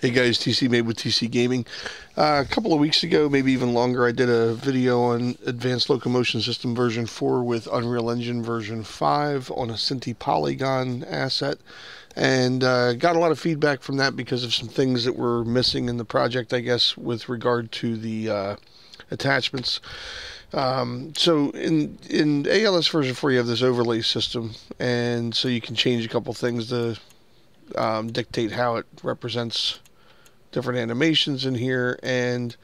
Hey guys, TC Mabe with TC Gaming. Uh, a couple of weeks ago, maybe even longer, I did a video on Advanced Locomotion System version 4 with Unreal Engine version 5 on a Synty Polygon asset. And uh, got a lot of feedback from that because of some things that were missing in the project, I guess, with regard to the uh, attachments. Um, so in in ALS version 4, you have this overlay system, and so you can change a couple things to um, dictate how it represents different animations in here, and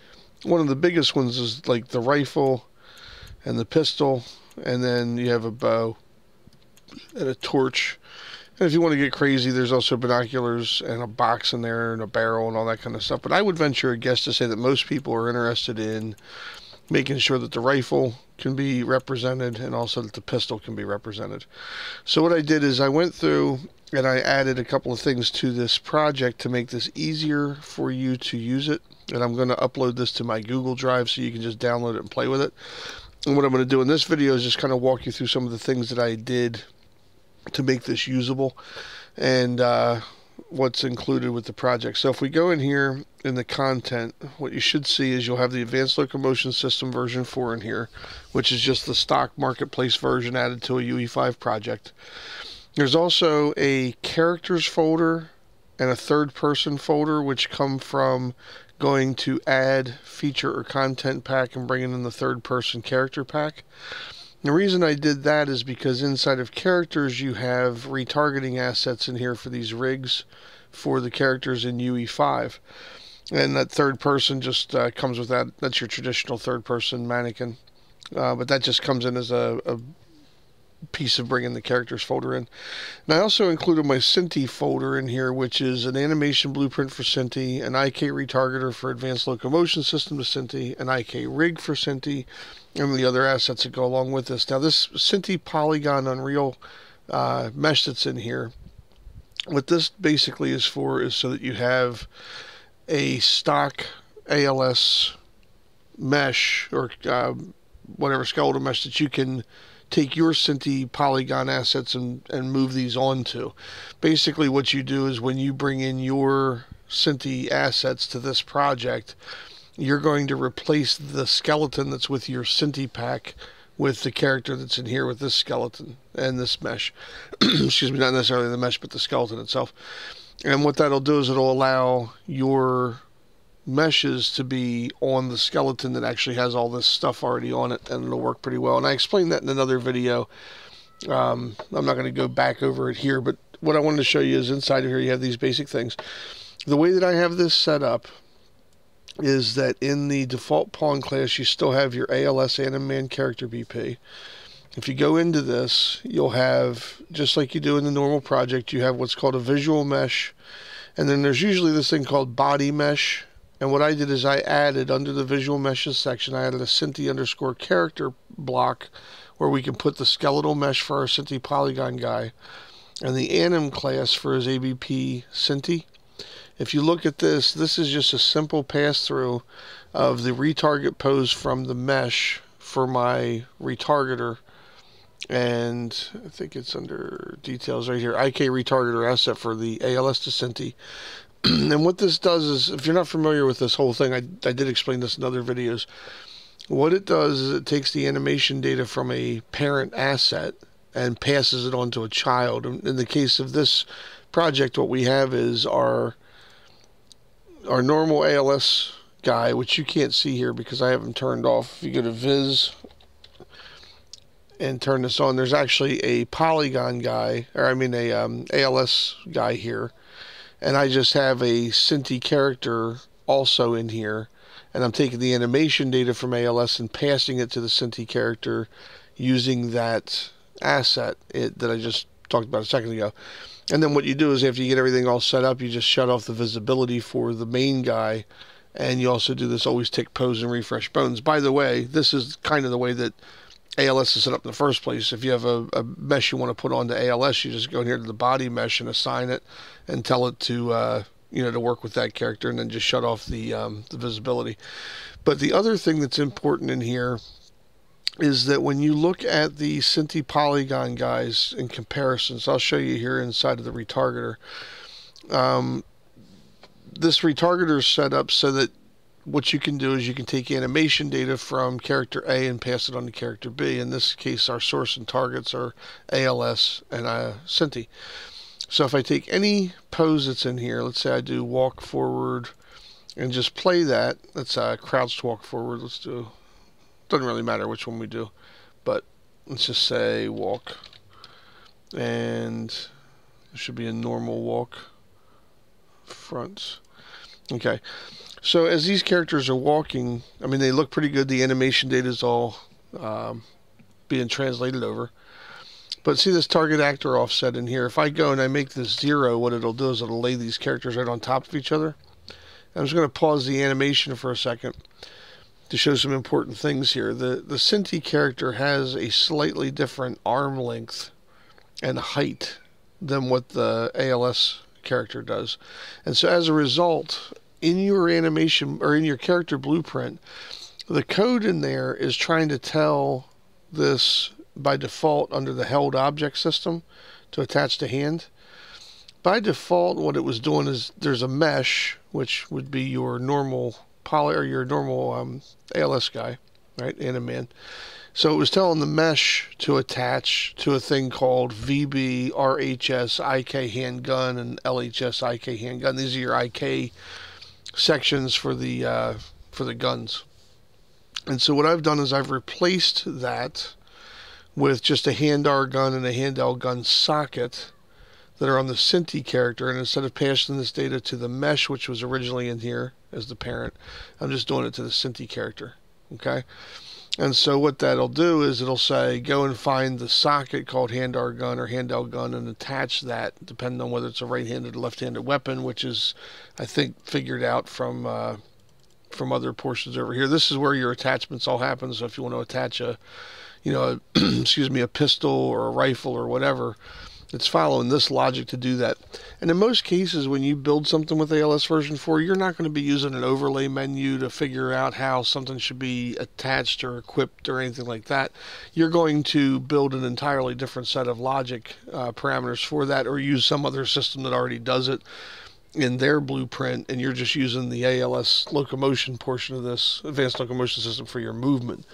one of the biggest ones is like the rifle and the pistol, and then you have a bow and a torch. And if you want to get crazy, there's also binoculars and a box in there and a barrel and all that kind of stuff. But I would venture a guess to say that most people are interested in making sure that the rifle can be represented and also that the pistol can be represented. So what I did is I went through and I added a couple of things to this project to make this easier for you to use it. And I'm going to upload this to my Google Drive so you can just download it and play with it. And what I'm going to do in this video is just kind of walk you through some of the things that I did to make this usable and uh, what's included with the project. So if we go in here in the content, what you should see is you'll have the Advanced Locomotion System version 4 in here, which is just the stock marketplace version added to a UE5 project. There's also a characters folder and a third person folder, which come from going to add feature or content pack and bringing in the third person character pack. The reason I did that is because inside of characters you have retargeting assets in here for these rigs for the characters in UE5. And that third person just uh, comes with that. That's your traditional third person mannequin. Uh, but that just comes in as a, a piece of bringing the characters folder in. And I also included my Synty folder in here, which is an animation blueprint for Synty, an IK retargeter for advanced locomotion system to Synty, an IK rig for Synty, and the other assets that go along with this. Now, this Synty Polygon Unreal uh, mesh that's in here, what this basically is for is so that you have a stock ALS mesh or uh, whatever skeletal mesh that you can take your Synty Polygon assets and, and move these onto. Basically, what you do is when you bring in your Synty assets to this project, you're going to replace the skeleton that's with your Synty pack with the character that's in here with this skeleton and this mesh. Excuse me, not necessarily the mesh, but the skeleton itself. And what that'll do is it'll allow your meshes to be on the skeleton that actually has all this stuff already on it and it'll work pretty well. And I explained that in another video. Um, I'm not going to go back over it here but what I wanted to show you is inside of here you have these basic things. The way that I have this set up is that in the default pawn class you still have your ALS AnimMan character BP if you go into this you'll have just like you do in the normal project you have what's called a visual mesh and then there's usually this thing called body mesh and what I did is I added under the visual meshes section, I added a Synty underscore character block where we can put the skeletal mesh for our Synty polygon guy and the anim class for his ABP Synty. If you look at this, this is just a simple pass through of the retarget pose from the mesh for my retargeter. And I think it's under details right here. IK retargeter asset for the ALS to Synty. and what this does is, if you're not familiar with this whole thing, I, I did explain this in other videos. What it does is it takes the animation data from a parent asset and passes it on to a child. In the case of this project, what we have is our our normal ALS guy, which you can't see here because I have him turned off. If you go to Viz and turn this on, there's actually a polygon guy, or I mean a um, ALS guy here and I just have a Synty character also in here and I'm taking the animation data from ALS and passing it to the Synty character using that asset it, that I just talked about a second ago. And then what you do is after you get everything all set up, you just shut off the visibility for the main guy and you also do this always tick pose and refresh bones. By the way, this is kind of the way that ALS is set up in the first place. If you have a, a, mesh you want to put onto ALS, you just go in here to the body mesh and assign it, and tell it to uh, you know to work with that character, and then just shut off the um, the visibility. But the other thing that's important in here is that when you look at the Synty Polygon guys in comparisons, I'll show you here inside of the retargeter. Um, this retargeter is set up so that what you can do is you can take animation data from character A and pass it on to character B. In this case, our source and targets are ALS and uh, Synty. So if I take any pose that's in here, let's say I do walk forward and just play that. Let's uh, crouched walk forward. Let's do, doesn't really matter which one we do, but let's just say walk. And it should be a normal walk front. Okay. So as these characters are walking, I mean, they look pretty good. The animation data is all um, being translated over. But see this target actor offset in here. If I go and I make this zero, what it'll do is it'll lay these characters right on top of each other. I'm just going to pause the animation for a second to show some important things here. The the Synty character has a slightly different arm length and height than what the ALS character does. And so as a result, in your animation or in your character blueprint, the code in there is trying to tell this by default under the held object system to attach to hand. By default, what it was doing is there's a mesh, which would be your normal poly or your normal um, ALS guy, right, AnimMan. So it was telling the mesh to attach to a thing called VB, RHS, IK handgun, and LHS IK handgun. These are your IK sections for the uh, for the guns. And so what I've done is I've replaced that with just a hand R gun and a hand L gun socket that are on the Synty character. And instead of passing this data to the mesh, which was originally in here as the parent, I'm just doing it to the Synty character. Okay. And so what that'll do is it'll say go and find the socket called hand R gun or hand L gun and attach that, depending on whether it's a right-handed or left-handed weapon, which is, I think, figured out from uh, from other portions over here. This is where your attachments all happen. So if you want to attach a, you know, a, excuse me, a pistol or a rifle or whatever, it's following this logic to do that. And in most cases, when you build something with ALS version 4, you're not going to be using an overlay menu to figure out how something should be attached or equipped or anything like that. You're going to build an entirely different set of logic uh, parameters for that or use some other system that already does it in their blueprint and you're just using the ALS locomotion portion of this advanced locomotion system for your movement.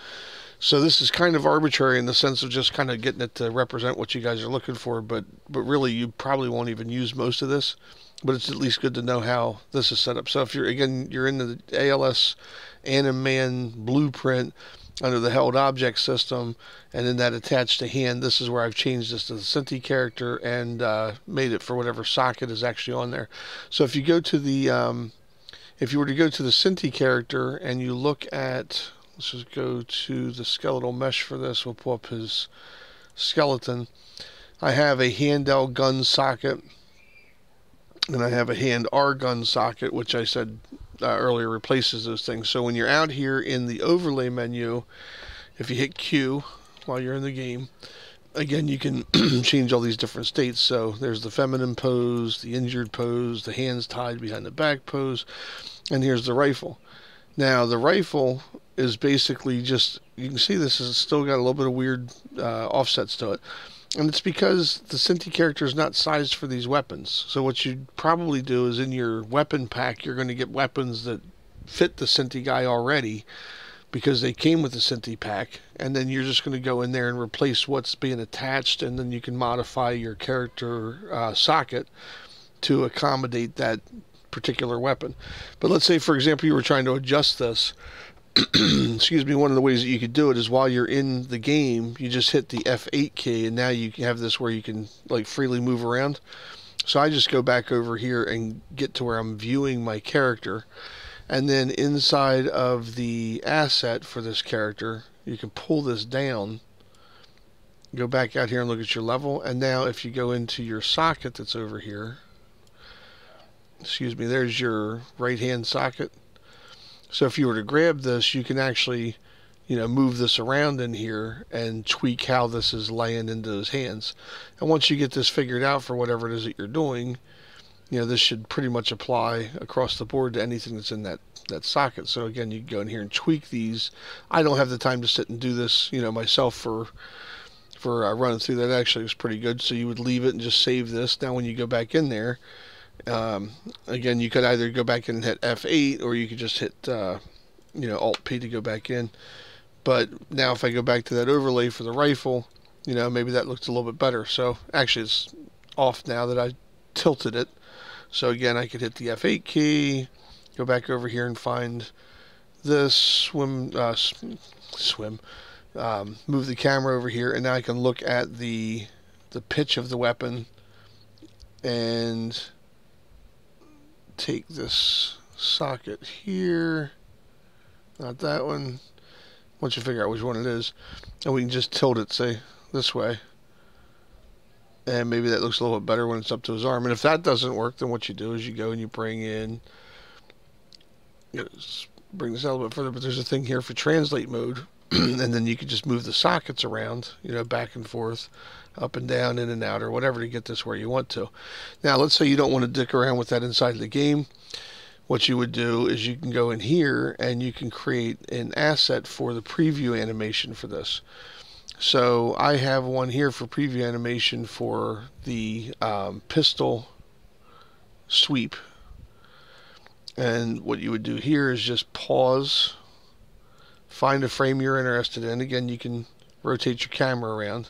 So this is kind of arbitrary in the sense of just kind of getting it to represent what you guys are looking for, but but really you probably won't even use most of this. But it's at least good to know how this is set up. So if you're again you're in the ALS AnimMan blueprint under the held object system, and then that attached to hand. This is where I've changed this to the Synty character and uh, made it for whatever socket is actually on there. So if you go to the um, if you were to go to the Synty character and you look at Let's just go to the skeletal mesh for this. We'll pull up his skeleton. I have a hand L gun socket and I have a hand R gun socket, which I said uh, earlier replaces those things. So when you're out here in the overlay menu, if you hit Q while you're in the game, again, you can change all these different states. So there's the feminine pose, the injured pose, the hands tied behind the back pose, and here's the rifle. Now, the rifle is basically just, you can see this has still got a little bit of weird uh, offsets to it. And it's because the Synty character is not sized for these weapons. So what you'd probably do is in your weapon pack, you're going to get weapons that fit the Synty guy already because they came with the Synty pack. And then you're just going to go in there and replace what's being attached. And then you can modify your character uh, socket to accommodate that particular weapon. But let's say, for example, you were trying to adjust this. excuse me, one of the ways that you could do it is while you're in the game, you just hit the F8 key, and now you can have this where you can like freely move around. So I just go back over here and get to where I'm viewing my character. And then inside of the asset for this character, you can pull this down. Go back out here and look at your level. And now if you go into your socket that's over here, excuse me, there's your right hand socket. So if you were to grab this, you can actually, you know, move this around in here and tweak how this is laying into his hands. And once you get this figured out for whatever it is that you're doing, you know, this should pretty much apply across the board to anything that's in that, that socket. So again, you can go in here and tweak these. I don't have the time to sit and do this, you know, myself for for uh, running through that actually was pretty good. So you would leave it and just save this. Now when you go back in there, Um, again, you could either go back in and hit F8 or you could just hit, uh, you know, Alt P to go back in. But now if I go back to that overlay for the rifle, you know, maybe that looks a little bit better. So actually it's off now that I tilted it. So again, I could hit the F8 key, go back over here and find this swim, uh, swim, um, move the camera over here, and now I can look at the the pitch of the weapon and take this socket here, not that one. Once you figure out which one it is, and we can just tilt it, say, this way. And maybe that looks a little bit better when it's up to his arm. And if that doesn't work, then what you do is you go and you bring in, you know, bring this out a little bit further, but there's a thing here for translate mode. and then you can just move the sockets around, you know, back and forth, up and down, in and out, or whatever to get this where you want to. Now, let's say you don't want to dick around with that inside of the game. What you would do is you can go in here and you can create an asset for the preview animation for this. So I have one here for preview animation for the um, pistol sweep. And what you would do here is just pause find a frame you're interested in. Again, you can rotate your camera around.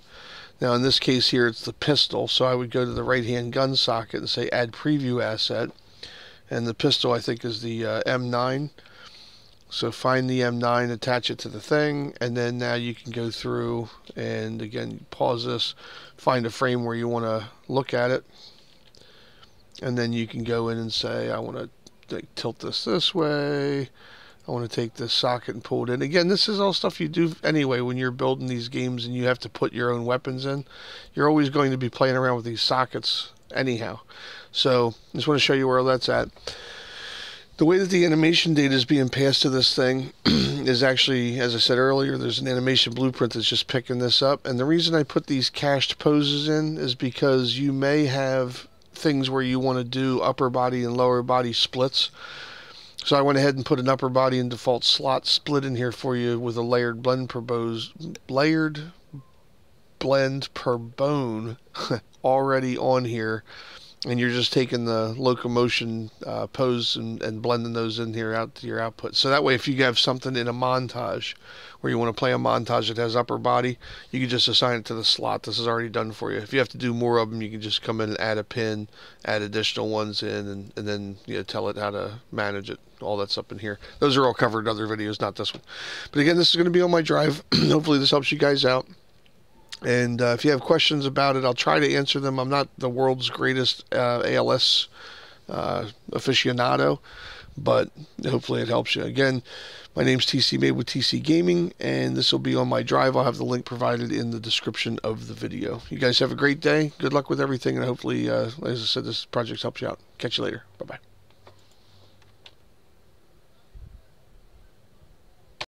Now in this case here it's the pistol, so I would go to the right hand gun socket and say add preview asset. And the pistol I think is the uh, M9. So find the M9, attach it to the thing, and then now you can go through and again pause this, find a frame where you want to look at it. And then you can go in and say I want to like, tilt this this way I want to take this socket and pull it in. Again, this is all stuff you do anyway when you're building these games and you have to put your own weapons in. You're always going to be playing around with these sockets anyhow. So I just want to show you where that's at. The way that the animation data is being passed to this thing is actually, as I said earlier, there's an animation blueprint that's just picking this up. And the reason I put these cached poses in is because you may have things where you want to do upper body and lower body splits. So I went ahead and put an upper body and default slot split in here for you with a layered blend per layered blend per bone already on here and you're just taking the locomotion uh, pose and, and blending those in here out to your output. So that way, if you have something in a montage where you want to play a montage that has upper body, you can just assign it to the slot. This is already done for you. If you have to do more of them, you can just come in and add a pin, add additional ones in, and, and then you know, tell it how to manage it. All that's up in here. Those are all covered in other videos, not this one. But again, this is going to be on my drive. Hopefully, this helps you guys out. And uh, if you have questions about it, I'll try to answer them. I'm not the world's greatest uh, ALS uh, aficionado, but hopefully it helps you. Again, my name's TC Mabe with TC Gaming, and this will be on my drive. I'll have the link provided in the description of the video. You guys have a great day. Good luck with everything, and hopefully, uh, as I said, this project helps you out. Catch you later. Bye bye.